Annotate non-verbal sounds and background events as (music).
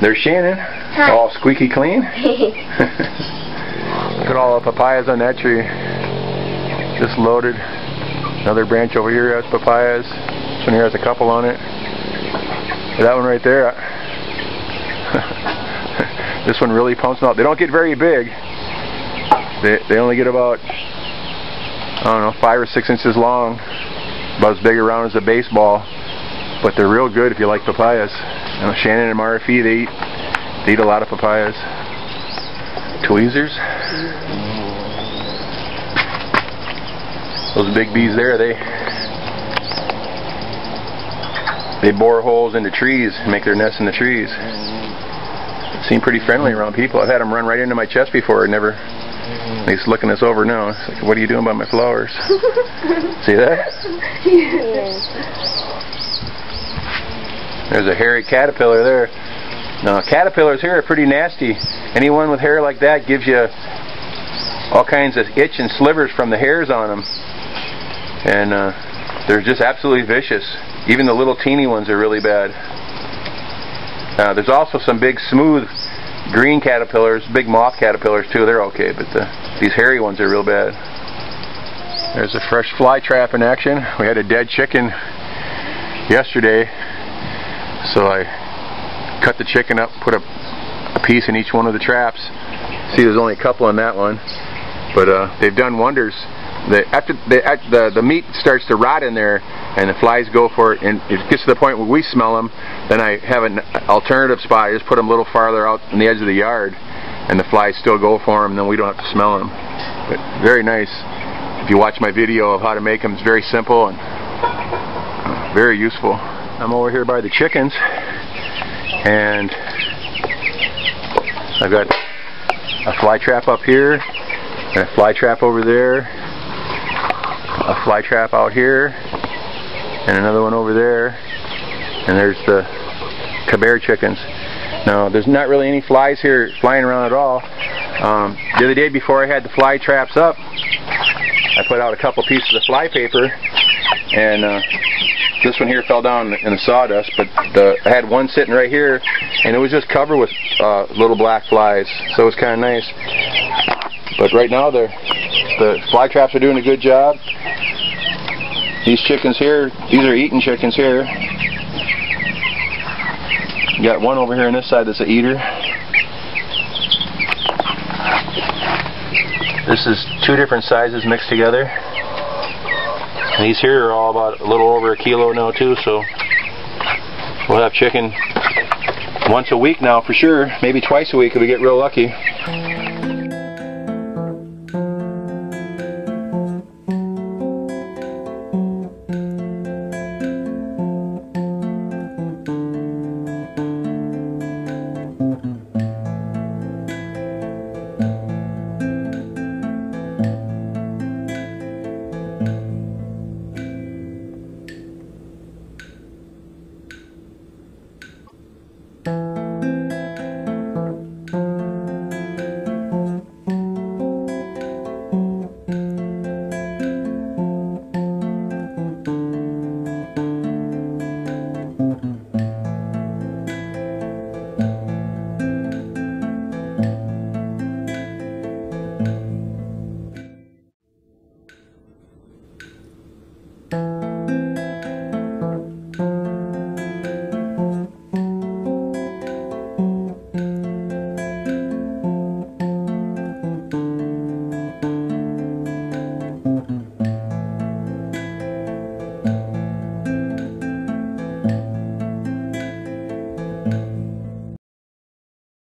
There's Shannon, all squeaky clean. (laughs) (laughs) Look at all the papayas on that tree. Just loaded. Another branch over here has papayas. This one here has a couple on it. That one right there. (laughs) this one really pumps them out. They don't get very big. They, they only get about, I don't know, five or six inches long. About as big around as a baseball. But they're real good if you like papayas. You know, Shannon and Marfi, they eat, they eat a lot of papayas. Tweezers. Those big bees there, they they bore holes into trees and make their nests in the trees. Seem pretty friendly around people. I've had them run right into my chest before. I never. He's looking us over now. It's like, what are you doing about my flowers? (laughs) See that? There's a hairy caterpillar there. Now, caterpillars here are pretty nasty. Anyone with hair like that gives you all kinds of itch and slivers from the hairs on them. And uh, they're just absolutely vicious. Even the little teeny ones are really bad. Uh, there's also some big smooth green caterpillars, big moth caterpillars too. They're okay, but the, these hairy ones are real bad. There's a fresh fly trap in action. We had a dead chicken yesterday so I cut the chicken up, put a, a, piece in each one of the traps. See, there's only a couple on that one, but uh, they've done wonders. The, after the, the the meat starts to rot in there, and the flies go for it, and it gets to the point where we smell them. Then I have an alternative spot. I just put them a little farther out on the edge of the yard, and the flies still go for them. And then we don't have to smell them. But very nice. If you watch my video of how to make them, it's very simple and very useful. I'm over here by the chickens and I've got a fly trap up here and a fly trap over there a fly trap out here and another one over there and there's the Caber chickens now there's not really any flies here flying around at all um, the other day before I had the fly traps up I put out a couple pieces of fly paper and uh, this one here fell down in the sawdust, but the, I had one sitting right here, and it was just covered with uh, little black flies, so it was kind of nice. But right now, the the fly traps are doing a good job. These chickens here, these are eating chickens here. You got one over here on this side that's an eater. This is two different sizes mixed together. And these here are all about a little over a kilo now too, so we'll have chicken once a week now for sure, maybe twice a week if we get real lucky.